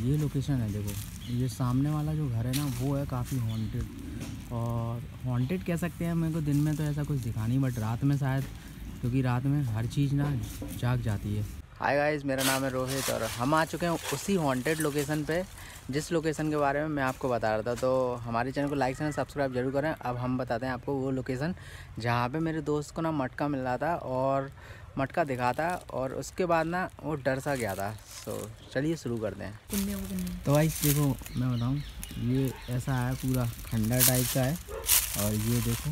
ये लोकेशन है देखो। ये सामने वाला जो घर है ना, वो है काफ़ी हॉन्टेड और हॉन्टेड कह सकते हैं मेरे को दिन में तो ऐसा कुछ दिखा नहीं बट रात में शायद, क्योंकि रात में हर चीज़ ना जाग जाती है। हाय गाइस मेरा नाम है रोहित और हम आ चुके हैं उसी हॉन्टेड लोकेशन पे, जिस लोकेशन के बारे में मैं आपको बता रहा था। तो हमारे चैनल को लाइक एंड सब्सक्राइब ज़रूर करें। अब हम बताते हैं आपको वो लोकेशन जहाँ पे मेरे दोस्त को ना मटका मिल रहा था और मटका दिखा था और उसके बाद ना वो डर सा गया था। तो चलिए शुरू करते हैं। तो भाई देखो मैं बताऊँ ये ऐसा है पूरा खंडर टाइप का है। और ये देखो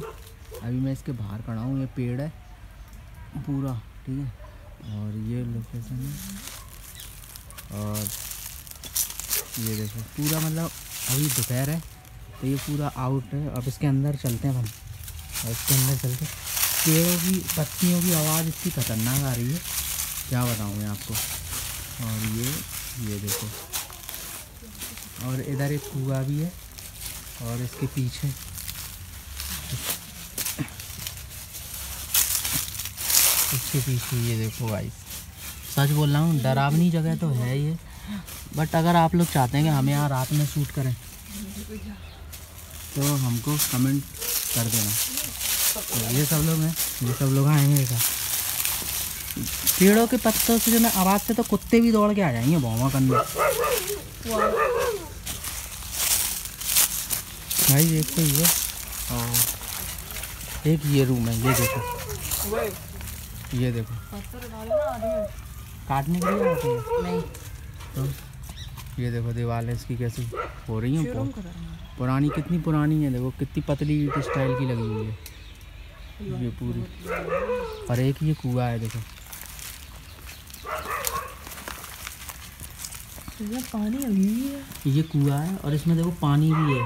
अभी मैं इसके बाहर खड़ा हूँ ये पेड़ है पूरा ठीक है? और ये लोकेशन है। और ये देखो पूरा मतलब अभी दोपहर है तो ये पूरा आउट है। अब इसके अंदर चलते हैं हम। और इसके अंदर चलते पेड़ों की पत्तियों की आवाज़ इतनी खतरनाक आ रही है। क्या बताऊँ मैं आपको? और ये ये देखो। और इधर एक कुआ भी है, और इसके पीछे। इसके पीछे ये देखो भाई सच बोल रहा हूँ, डरावनी जगह तो है ये। बट अगर आप लोग चाहते हैं कि हमें यहाँ रात में शूट करें तो हमको कमेंट कर देना। ये सब लोग हैं ये सब लोग आएँगे ऐसा पेड़ों के पत्तों से जो ना आवाज़ से तो कुत्ते भी दौड़ के आ जाएँगे बॉमा करने। भाई एक तो ये। और एक ये रूम है ये देखो। ये देखो। काटने के लिए आते हैं नहीं। तो ये देखो दीवार इसकी कैसी हो रही है। पुरानी कितनी पुरानी है देखो कितनी पतली स्टाइल की लगी हुई है। ये पूरी। और एक ये कुआ है देखो। ये पानी अभी है। ये कुआ है और इसमें देखो पानी भी है।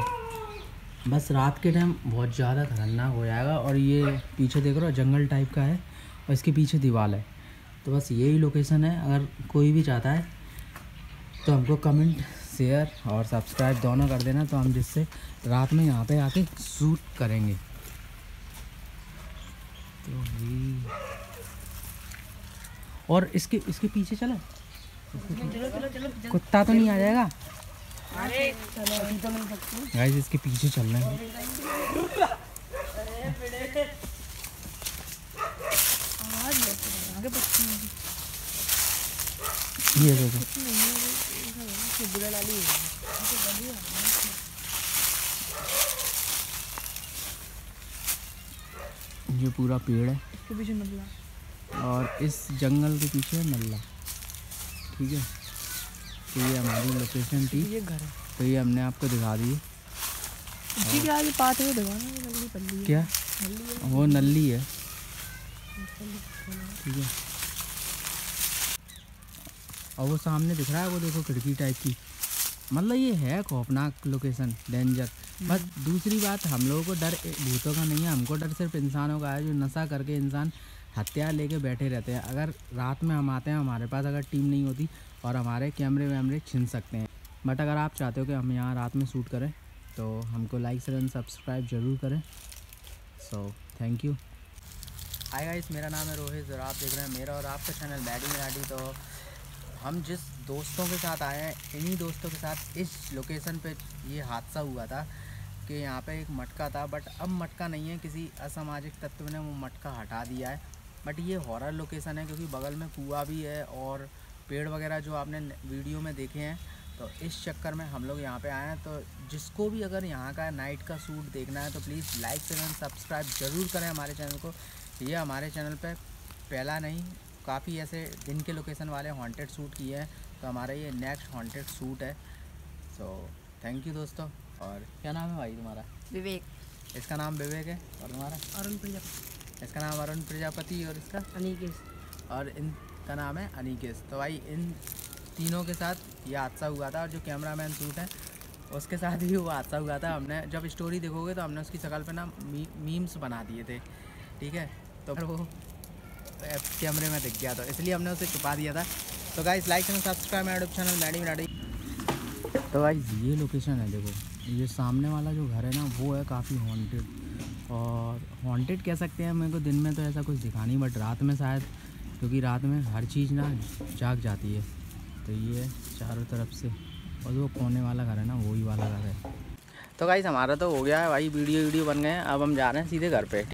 बस रात के टाइम बहुत ज़्यादा खतरनाक हो जाएगा और ये पीछे देख रहे हो जंगल टाइप का है और इसके पीछे दीवार है। तो बस यही लोकेशन है। अगर कोई भी चाहता है तो हमको कमेंट शेयर और सब्सक्राइब दोनों कर देना। तो हम जिससे रात में यहाँ पे आके शूट करेंगे। और इसके इसके पीछे चलो। कुत्ता तो नहीं आ जाएगा? गाइस इसके पीछे चलना है। ये देखो। ये पूरा पेड़ है। इसके पीछे नल्ला। और इस जंगल के पीछे है नल्ला। ठीक है? तो ये हमारी लोकेशन थी। ये घर है। तो ये हमने आपको दिखा दी पात दिखाना पल्ली है। क्या? वो नल्ली है। ठीक है? और वो सामने दिख रहा है वो देखो खिड़की टाइप की। मतलब ये है खौफनाक लोकेशन डेंजर बस दूसरी बात, हम लोगों को डर भूतों का नहीं है। हमको डर सिर्फ़ इंसानों का है, जो नशा करके इंसान हथियार लेके बैठे रहते हैं। अगर रात में हम आते हैं, हमारे पास अगर टीम नहीं होती और हमारे कैमरे वैमरे छिन सकते हैं। बट अगर आप चाहते हो कि हम यहाँ रात में शूट करें तो हमको लाइक, शेयर एंड सब्सक्राइब ज़रूर करें। So thank you hi guys मेरा नाम है रोहित, और आप देख रहे हैं मेरा और आपका चैनल बैडी मराठी तो हम जिस दोस्तों के साथ आए हैं, इन्हीं दोस्तों के साथ इस लोकेशन पे ये हादसा हुआ था। कि यहाँ पे एक मटका था बट अब मटका नहीं है, किसी असामाजिक तत्व ने वो मटका हटा दिया है। बट ये हॉरर लोकेशन है, क्योंकि बगल में कुआ भी है और पेड़ वगैरह जो आपने वीडियो में देखे हैं तो इस चक्कर में हम लोग यहाँ पे आए हैं। तो जिसको भी अगर यहाँ का नाइट का सूट देखना है तो प्लीज़ लाइक चैनल सब्सक्राइब ज़रूर करें हमारे चैनल को। ये हमारे चैनल पर पहला नहीं, काफ़ी ऐसे दिन के लोकेशन वाले हॉन्टेड सूट किए हैं। तो हमारा ये नेक्स्ट हॉन्टेड सूट है। सो थैंक यू दोस्तों। और क्या नाम है भाई तुम्हारा? विवेक। इसका नाम विवेक है और तुम्हारा? अरुण प्रजापति। इसका नाम अरुण प्रजापति और इसका? अनिकेश और इनका नाम है अनिकेश तो भाई इन तीनों के साथ ये हादसा हुआ था और जो कैमरा मैन सूट है उसके साथ भी वो हादसा हुआ था। हमने जब स्टोरी देखोगे तो हमने उसकी शक्ल पे ना मी, मीम्स बना दिए थे। ठीक है? तो फिर वो कैमरे में दिख गया था इसलिए हमने उसे छुपा दिया था। तो गाइस लाइक एंड सब्सक्राइब मेरा यूट्यूब चैनल मैडी मैडी तो गाइस ये लोकेशन है देखो। ये सामने वाला जो घर है ना, वो है काफ़ी हॉन्टेड और हॉन्टेड कह सकते हैं मेरे को दिन में तो ऐसा कुछ दिखा नहीं बट रात में शायद, क्योंकि रात में हर चीज़ ना जाग जाती है। तो ये चारों तरफ़ से, और वो कोने वाला घर है ना, वही वाला घर है। तो गाइस हमारा तो हो गया है भाई वीडियो वीडियो बन गए हैं, अब हम जा रहे हैं सीधे घर पे।